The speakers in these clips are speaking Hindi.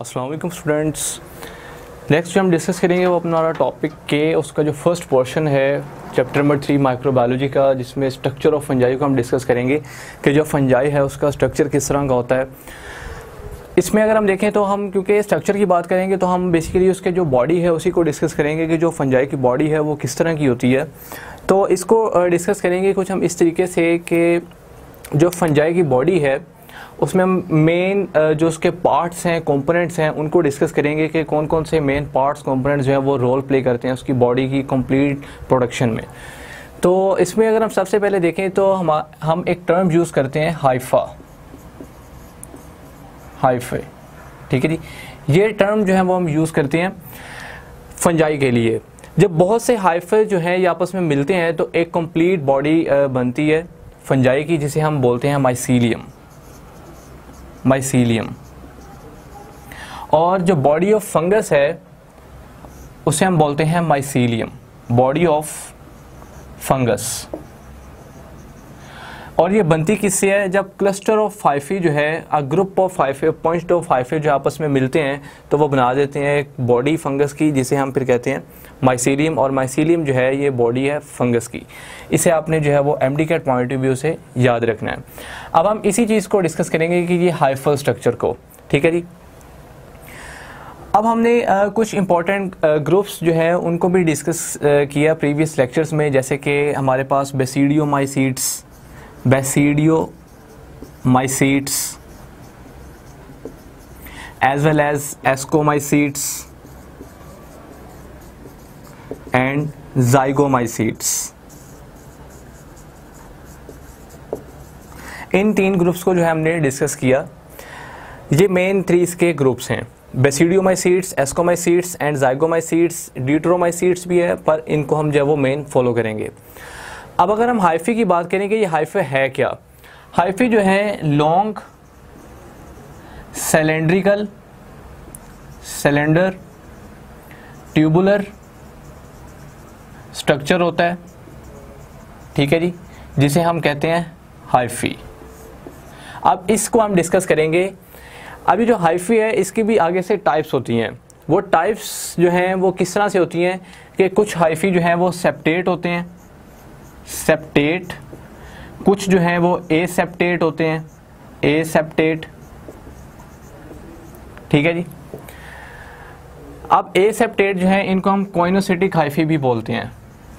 वालेकुम स्टूडेंट्स। नेक्स्ट जो हम डिस्कस करेंगे वो अपना टॉपिक के, उसका जो फ़र्स्ट पोर्शन है चैप्टर नंबर थ्री माइक्रोबायोलॉजी का, जिसमें स्ट्रक्चर ऑफ़ फंजाई को हम डिस्कस करेंगे कि जो फंजाई है, उसका स्ट्रक्चर किस तरह का होता है। इसमें अगर हम देखें तो हम, क्योंकि स्ट्रक्चर की बात करेंगे तो हम बेसिकली उसके जो बॉडी है, उसी को डिस्कस करेंगे कि जो फंजाई की बॉडी है, वो किस तरह की होती है। तो इसको डिस्कस करेंगे कुछ हम इस तरीके से कि जो फंजाई की बॉडी है उसमें हम मेन जो उसके पार्ट्स हैं कंपोनेंट्स हैं, उनको डिस्कस करेंगे कि कौन कौन से मेन पार्ट्स कंपोनेंट्स जो हैं वो रोल प्ले करते हैं उसकी बॉडी की कंप्लीट प्रोडक्शन में। तो इसमें अगर हम सबसे पहले देखें तो हम हम एक टर्म यूज़ करते हैं हाइफा हाइफे ठीक है जी? ये टर्म जो है वो हम यूज़ करते हैं फंजाई के लिए। जब बहुत से हाइफे जो हैं ये आपस में मिलते हैं तो एक कंप्लीट बॉडी बनती है फंजाई की, जिसे हम बोलते हैं माइसीलियम माइसीलियम और जो बॉडी ऑफ़ फंगस है, उसे हम बोलते हैं माइसीलियम बॉडी ऑफ़ फंगस और ये बनती किससे है? जब क्लस्टर ऑफ़ फाइफी जो है a group of hyphae point of hyphae जो आपस में मिलते हैं तो वो बना देते हैं एक बॉडी फंगस की जिसे हम फिर कहते हैं माइसीलियम और माइसीलियम जो है ये बॉडी है फंगस की। इसे आपने जो है वो M D CAT point of view से याद रखना है। अब हम इसी चीज़ को डिस्कस करेंगे कि ये हाइफल स्ट्रक्चर को। ठीक है जी? अब हमने आ, कुछ इंपॉर्टेंट ग्रुप्स जो है उनको भी डिस्कस किया प्रीवियस लेक्चर्स में जैसे कि हमारे पास बेसीडियो माइसीड्स basidiomycetes as well as ascomycetes and zygomycetes इन तीन ग्रुप्स को जो है हमने डिस्कस किया। ये मेन थ्री इसके ग्रुप्स हैं। बेसिडियोमाइसीड्स एस्कोमाइसीड्स एंड जाइगोमाइसीड्स ड्यूट्रोमाइसीड्स भी है, पर इनको हम जो है वो मेन फॉलो करेंगे। अब अगर हम हाइफी की बात करें कि ये हाइफे है क्या? हाइफी जो है long, cylindrical, cylinder, tubular structure होता है। ठीक है जी? जिसे हम कहते हैं हाइफी। अब इसको हम डिस्कस करेंगे। अभी जो हाइफी है, इसकी भी आगे से टाइप्स होती हैं। वो टाइप्स जो हैं, वो किस तरह से होती हैं कि कुछ हाइफी जो हैं, वो सेप्टेट होते हैं। सेप्टेट कुछ जो हैं वो ए सेप्टेट होते हैं। ए सेप्टेट ठीक है जी? अब ए सेप्टेट जो है, इनको हम कोइनोसिटिक हाइफी भी बोलते हैं।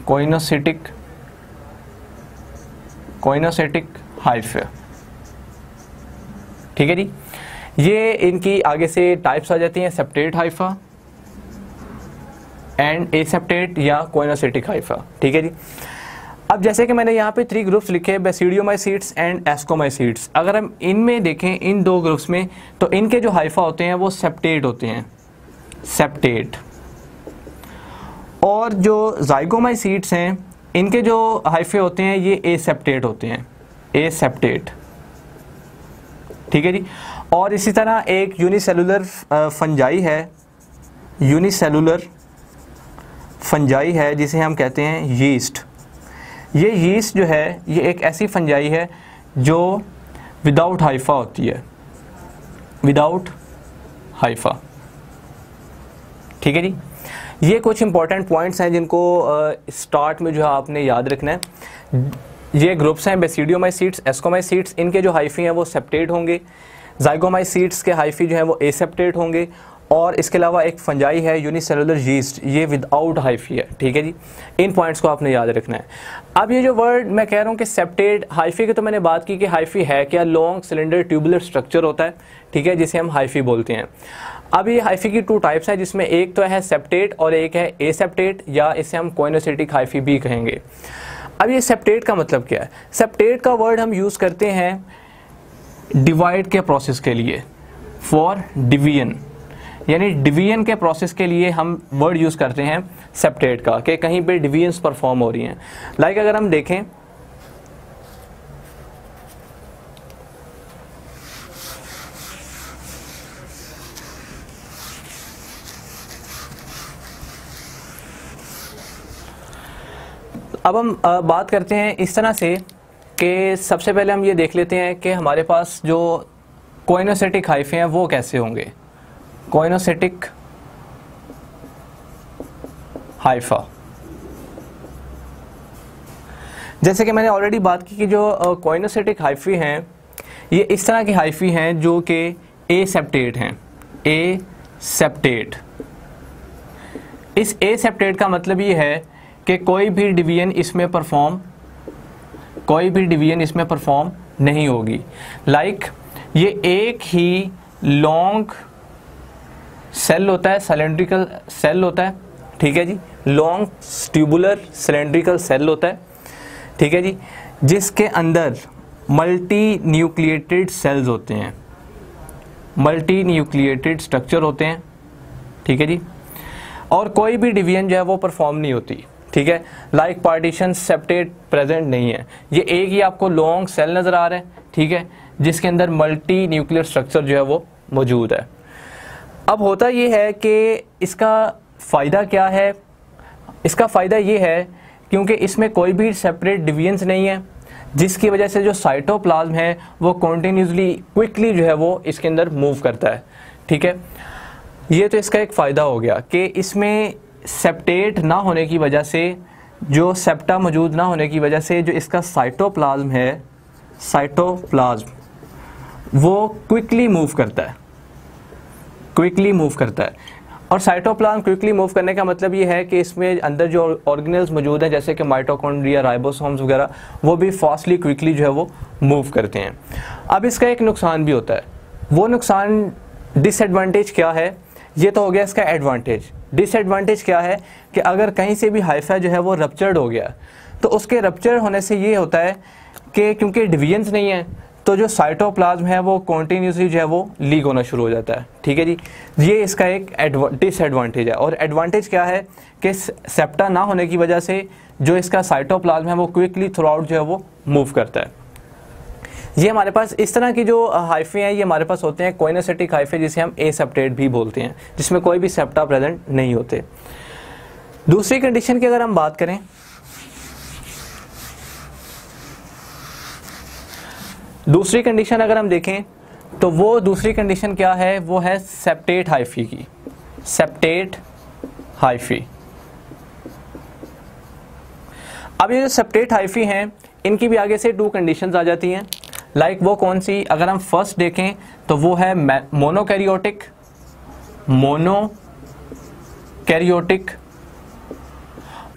कोइनोसिटिक कोइनोसिटिक हाइफे ठीक है जी? ये इनकी आगे से टाइप्स आ जाती हैं सेप्टेट हाइफा एंड एसेप्टेट या कोइनोसिटिक हाइफा ठीक है जी? अब जैसे कि मैंने यहाँ पे थ्री ग्रुप्स लिखे बेसीडियोमाइसीड्स एंड एस्कोमाइसीड्स अगर हम इनमें देखें, इन दो ग्रुप्स में तो इनके जो हाइफा होते हैं, वो सेप्टेट होते हैं। सेप्टेट और जो जाइगोमाइसीड्स हैं, इनके जो हाइफे होते हैं, ये ए सेप्टेट होते हैं। ए सेप्टेट ठीक है जी? और इसी तरह एक यूनिसेलुलर फंजाई है। यूनिसेलुलर फंजाई है, जिसे हम कहते हैं यीस्ट ये यीस्ट जो है, ये एक ऐसी फंजाई है जो विदाउट हाइफा होती है। विदाउट हाइफा ठीक है जी? ये कुछ इंपॉर्टेंट पॉइंट्स हैं जिनको स्टार्ट में जो है आपने याद रखना है। ये ग्रुप्स हैं बेसीडियोमाइसीट्स एस्कोमाइसीट्स इनके जो हाइफी हैं वो सेप्टेट होंगे। जाइगोमाइसीट्स के हाइफी जो हैं वो एसेप्टेट होंगे। और इसके अलावा एक फंजाई है यूनिसेलुलर यीस्ट ये विदाउट हाइफी है, ठीक है जी? इन पॉइंट्स को आपने याद रखना है। अब ये जो वर्ड मैं कह रहा हूँ कि सेप्टेड हाइफी की तो मैंने बात की कि हाइफी है क्या? लॉन्ग सिलेंडर ट्यूबुलर स्ट्रक्चर होता है, ठीक है, जिसे हम हाइफी बोलते हैं। अब ये हाइफी की टू टाइप्स हैं, जिसमें एक तो है सेप्टेट और एक है एसेप्टेट या इसे हम कोइनोसिटिक हाइफी भी कहेंगे। अब ये सेप्टेट का मतलब क्या है? सेप्टेट का वर्ड हम यूज़ करते हैं डिवाइड के प्रोसेस के लिए फॉर डिवीज़न यानी डिवीज़न के प्रोसेस के लिए हम वर्ड यूज़ करते हैं सेप्टेट का, कि कहीं पे डिवीजन्स परफॉर्म हो रही हैं। लाइक अगर हम देखें, अब हम बात करते हैं इस तरह से कि सबसे पहले हम ये देख लेते हैं कि हमारे पास जो कोइनोसेटिक हाइफे हैं वो कैसे होंगे। कोइनोसिटिक हाइफा जैसे कि मैंने ऑलरेडी बात की कि जो कोइनोसिटिक हाइफी हैं ये इस तरह की हाइफी हैं जो कि ए सेप्टेट हैं। ए सेप्टेट इस ए सेप्टेट का मतलब ये है कि कोई भी डिवीज़न इसमें परफॉर्म कोई भी डिवीज़न इसमें परफॉर्म नहीं होगी। लाइक like, ये एक ही लॉन्ग सेल होता है सिलेंड्रिकल सेल होता है, ठीक है जी? लॉन्ग ट्यूबुलर सिलेंड्रिकल सेल होता है, ठीक है जी? जिसके अंदर मल्टी न्यूक्लिएटेड सेल्स होते हैं। मल्टी न्यूक्लिएटेड स्ट्रक्चर होते हैं, ठीक है जी? और कोई भी डिवीज़न जो है वो परफॉर्म नहीं होती, ठीक है? लाइक पार्टीशन सेप्टेट प्रेजेंट नहीं है। ये एक ही आपको लॉन्ग सेल नज़र आ रहा है, ठीक है? जिसके अंदर मल्टी न्यूक्लियर स्ट्रक्चर जो है वो मौजूद है। अब होता ये है कि इसका फ़ायदा क्या है? इसका फ़ायदा ये है क्योंकि इसमें कोई भी सेपरेट डिवीजन्स नहीं है, जिसकी वजह से जो साइटोप्लाज्म है, वो कॉन्टीन्यूसली क्विकली जो है वो इसके अंदर मूव करता है। ठीक है? ये तो इसका एक फ़ायदा हो गया कि इसमें सेप्टेट ना होने की वजह से, जो सेप्टा मौजूद ना होने की वजह से जो इसका साइटोप्लाज्म है साइटोप्लाज्म वो क्विकली मूव करता है। क्विकली मूव करता है। और साइटोप्लाज्म क्विकली मूव करने का मतलब ये है कि इसमें अंदर जो ऑर्गेनल्स मौजूद हैं, जैसे कि माइटोकॉन्ड्रिया राइबोसोम्स वगैरह, वो भी फास्टली क्विकली जो है वो मूव करते हैं। अब इसका एक नुकसान भी होता है। वो नुकसान डिसएडवांटेज क्या है? ये तो हो गया इसका एडवांटेज डिसएडवांटेज क्या है? कि अगर कहीं से भी हाइफा जो है वो रप्चर्ड हो गया तो उसके रप्चर होने से ये होता है कि क्योंकि डिवीजन्स नहीं है तो जो साइटोप्लाज्म है, वो कॉन्टीन्यूसली जो है, वो लीक होना शुरू हो जाता है। ठीक है जी? ये इसका एक डिसएडवांटेज है। और एडवांटेज क्या है कि सेप्टा ना होने की वजह से जो इसका साइटोप्लाज्म है, वो क्विकली थ्रू आउट जो है, वो मूव करता है। ये हमारे पास इस तरह की जो हाइफे हैं, ये हमारे पास होते हैं कोइनोसेटिक हाइफे जिसे हम ए भी बोलते हैं, जिसमें कोई भी सेप्टा प्रेजेंट नहीं होते। दूसरी कंडीशन की अगर हम बात करें दूसरी कंडीशन अगर हम देखें तो वो दूसरी कंडीशन क्या है? वो है सेप्टेट हाइफी की। सेप्टेट हाइफी अब ये जो सेप्टेट हाइफी हैं, इनकी भी आगे से टू कंडीशंस आ जाती हैं। लाइक like वो कौन सी? अगर हम फ़र्स्ट देखें तो वो है मोनोकैरियोटिक मोनो कैरियोटिक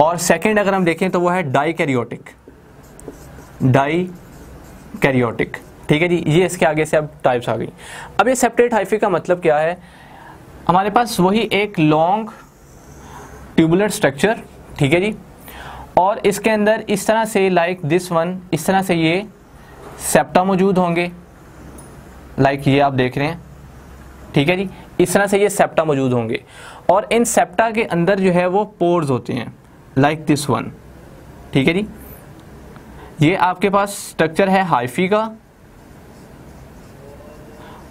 और सेकंड अगर हम देखें तो वो है डाई कैरियोटिक डाई कैरियोटिक। ठीक है जी? ये इसके आगे से अब टाइप्स आ गई। अब ये सेपरेट हाइफी का मतलब क्या है? हमारे पास वही एक लॉन्ग ट्यूबुलर स्ट्रक्चर ठीक है जी? और इसके अंदर इस तरह से लाइक दिस वन इस तरह से ये सेप्टा मौजूद होंगे। लाइक ये आप देख रहे हैं। ठीक है जी? इस तरह से ये सेप्टा मौजूद होंगे। और इन सेप्टा के अंदर जो है वो पोर्स होते हैं। लाइक दिस वन ठीक है जी? ये आपके पास स्ट्रक्चर है हाइफी का।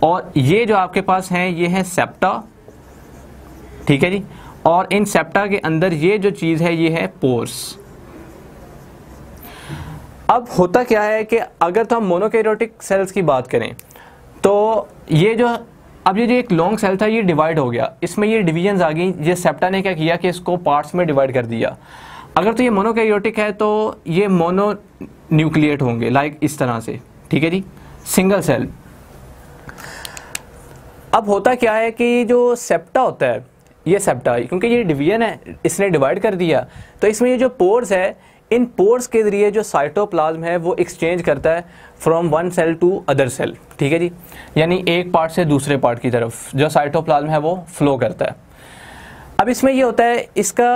और ये जो आपके पास है, ये है सेप्टा ठीक है जी? और इन सेप्टा के अंदर ये जो चीज़ है, ये है पोर्स अब होता क्या है कि अगर तो हम मोनोकैरियोटिक सेल्स की बात करें तो ये जो, अब ये जो एक लॉन्ग सेल था, ये डिवाइड हो गया। इसमें ये डिवीज़न आ गई। ये सेप्टा ने क्या किया कि इसको पार्ट्स में डिवाइड कर दिया। अगर तो ये मोनोकैरियोटिक है तो ये मोनो न्यूक्लिएट होंगे लाइक इस तरह से। ठीक है जी? सिंगल सेल अब होता क्या है कि जो सेप्टा होता है, ये सेप्टा क्योंकि ये डिवीज़न है, इसने डिवाइड कर दिया। तो इसमें ये जो पोर्स है, इन पोर्स के ज़रिए जो साइटोप्लाज्म है, वो एक्सचेंज करता है from one cell to other cell ठीक है जी? यानी एक पार्ट से दूसरे पार्ट की तरफ़, जो साइटोप्लाज्म है, वो फ्लो करता है। अब इसमें ये होता है, इसका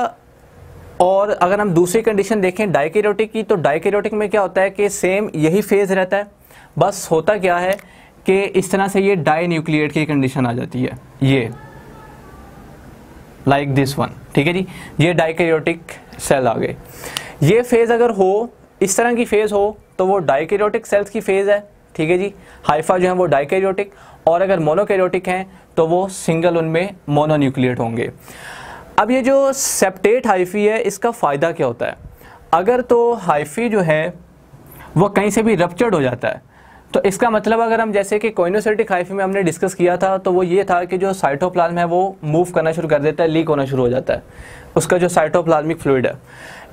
और अगर हम दूसरी कंडीशन देखें डाइकेरोटिक की तो डाइकेरोटिक में क्या होता है कि सेम यही फ़ेज़ रहता है। बस होता क्या है कि इस तरह से ये डाई न्यूक्लिएट की कंडीशन आ जाती है। ये लाइक दिस वन ठीक है जी? ये डाइकेरोटिक सेल आ गए। ये फ़ेज़ अगर हो, इस तरह की फ़ेज़ हो तो वो डाइकेरोटिक सेल्स की फ़ेज़ है, ठीक है जी? हाइफा जो है वो डाइकेरोटिक और अगर मोनोकैरियोटिक हैं तो वो सिंगल उनमें मोनोन्यूक्लिएट होंगे। अब ये जो सेप्टेट हाइफी है, इसका फ़ायदा क्या होता है? अगर तो हाइफी जो है, वो कहीं से भी रप्चर्ड हो जाता है तो इसका मतलब अगर हम जैसे कि कोइनोसेटिक हाइफी में हमने डिस्कस किया था तो वो ये था कि जो साइटोप्लाज्म है, वो मूव करना शुरू कर देता है लीक होना शुरू हो जाता है। उसका जो साइटोप्लाज्मिक फ्लूड है।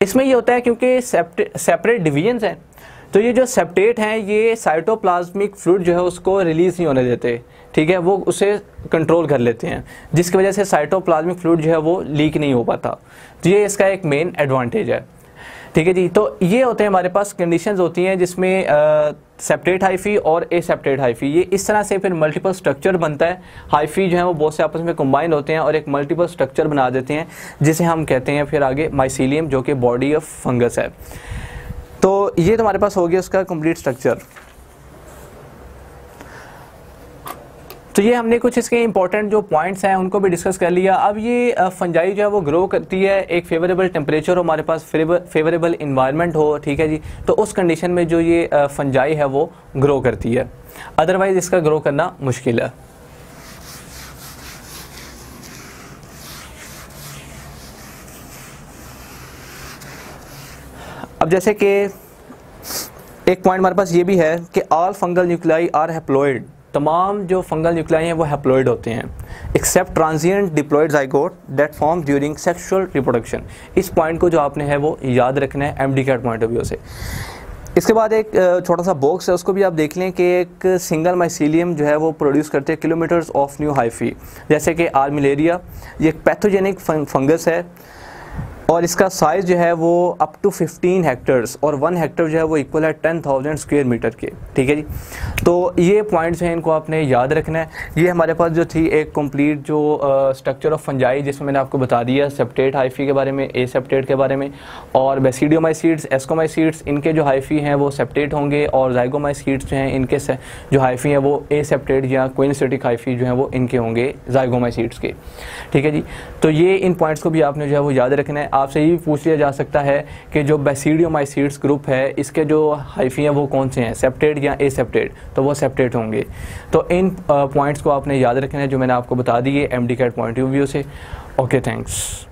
इसमें ये होता है क्योंकि सेपरेट डिवीजन्स हैं। तो ये जो सेप्टेट हैं, ये साइटोप्लाज्मिक फ्लूड जो है उसको रिलीज़ नहीं होने देते, ठीक है? वो उसे कंट्रोल कर लेते हैं, जिसकी वजह से साइटोप्लाज्मिक फ्लूड जो है वो लीक नहीं हो पाता। तो ये इसका एक मेन एडवांटेज है, ठीक है जी? तो ये होते हैं हमारे पास कंडीशंस होती हैं जिसमें सेपरेट हाइफी और ए सेपरेट हाइफी ये इस तरह से फिर मल्टीपल स्ट्रक्चर बनता है। हाइफी जो है वो बहुत से आपस में कंबाइन होते हैं और एक मल्टीपल स्ट्रक्चर बना देते हैं, जिसे हम कहते हैं फिर आगे माइसीलियम जो कि बॉडी ऑफ़ फंगस है। तो ये तुम्हारे पास हो गया उसका कंप्लीट स्ट्रक्चर तो ये हमने कुछ इसके इंपॉर्टेंट जो पॉइंट्स हैं, उनको भी डिस्कस कर लिया। अब ये फंजाई जो है वो ग्रो करती है एक फेवरेबल टेम्परेचर हो, हमारे पास फेवरेबल इन्वायरमेंट हो, ठीक है जी? तो उस कंडीशन में जो ये फंजाई है वो ग्रो करती है। अदरवाइज़ इसका ग्रो करना मुश्किल है। अब जैसे कि एक पॉइंट हमारे पास ये भी है कि all fungal nuclei are haploid तमाम जो फंगल न्यूक्लियाई हैं वो हैप्लॉइड होते हैं except transient diploid zygote that form during sexual reproduction इस पॉइंट को जो आपने है वो याद रखना है M D CAT point of view से. इसके बाद एक छोटा सा बॉक्स है, उसको भी आप देख लें कि एक सिंगल माइसीलियम जो है वो प्रोड्यूस करते हैं किलोमीटर्स ऑफ़ न्यू हाइफी. जैसे कि आर मलेरिया ये एक पैथोजेनिक फंगस है और इसका साइज़ जो है वो अप टू 15 हेक्टर्स और वन हेक्टर जो है वो इक्वल है 10,000 स्क्वायर मीटर के ठीक है जी? तो ये पॉइंट्स हैं इनको आपने याद रखना है। ये हमारे पास जो थी एक कंप्लीट जो स्ट्रक्चर ऑफ़ फंजाई जिसमें मैंने आपको बता दिया सेप्टेट हाइफी के बारे में ए सेप्टेट के बारे में और बेसीडियोमाइसीड्स एस्कोमाइसीड्स इनके जो हाइफी हैं वो सेप्टेट होंगे और जाइगोमाइसीड्स जो हैं इनके जो हाइफी हैं वो ए सेप्टेट या क्विनसिटिक हाइफी जो हैं वो इनके होंगे जाइगोमाइसीड्स के ठीक है जी? तो ये इन पॉइंट्स को भी आपने जो है वो याद रखना है। आपसे ये पूछ लिया जा सकता है कि जो बेसीडियोमाइसीड्स ग्रुप है, इसके जो हाइफी हैं वो कौन से हैं? सेप्टेड या एसेप्टेड तो वो सेप्टेड होंगे। तो इन पॉइंट्स को आपने याद रखना है जो मैंने आपको बता दिए M D CAT point of view से। Okay thanks